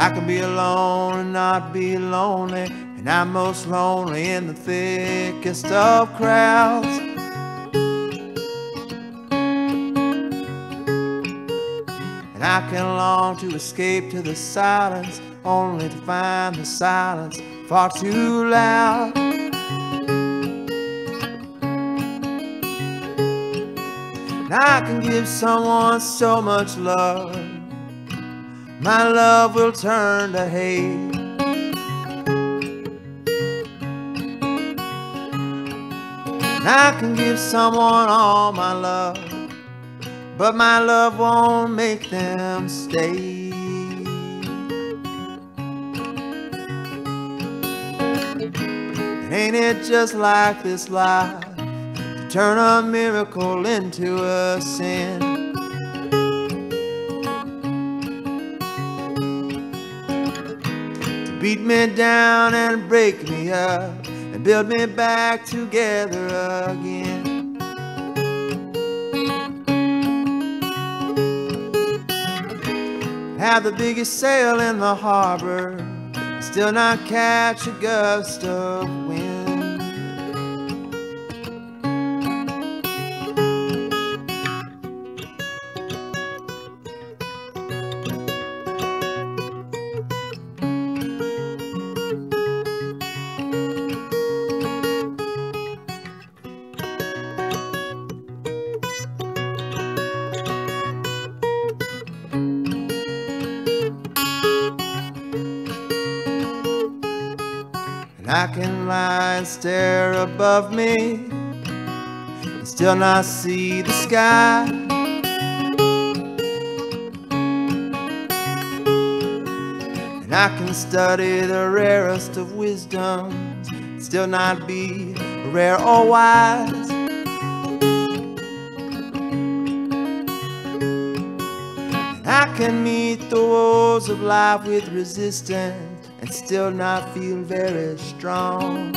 I can be alone and not be lonely, and I'm most lonely in the thickest of crowds. And I can long to escape to the silence, only to find the silence far too loud. And I can give someone so much love, my love will turn to hate. I can give someone all my love, but my love won't make them stay. Ain't it just like this life to turn a miracle into a sin? Beat me down and break me up and build me back together again. Have the biggest sail in the harbor, still not catch a gust of I can lie and stare above me and still not see the sky. And I can study the rarest of wisdoms, and still not be rare or wise. And I can meet the woes of life with resistance and still not feel very strong.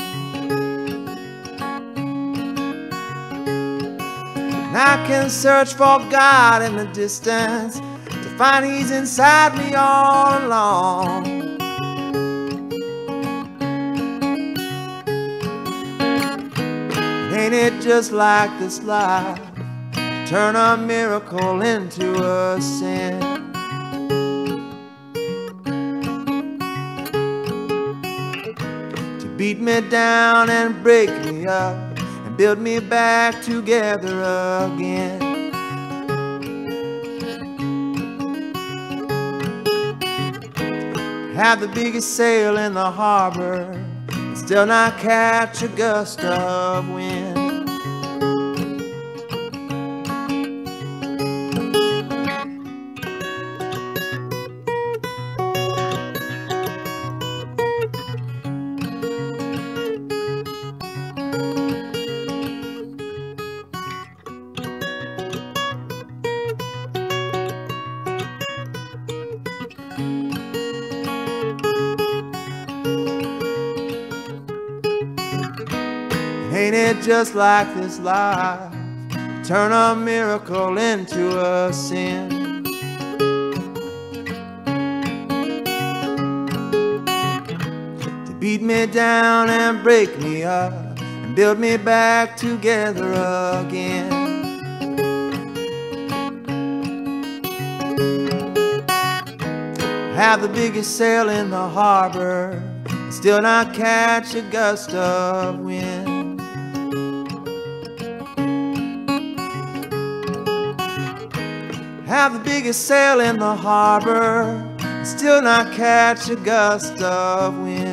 And I can search for God in the distance to find He's inside me all along. Ain't it just like this life? Turn a miracle into a sin. Beat me down and break me up and build me back together again. Have the biggest sail in the harbor and still not catch a gust of wind. Ain't it just like this life? Turn a miracle into a sin. To beat me down and break me up and build me back together again. Have the biggest sail in the harbor and still not catch a gust of wind. Have the biggest sail in the harbor still not catch a gust of wind.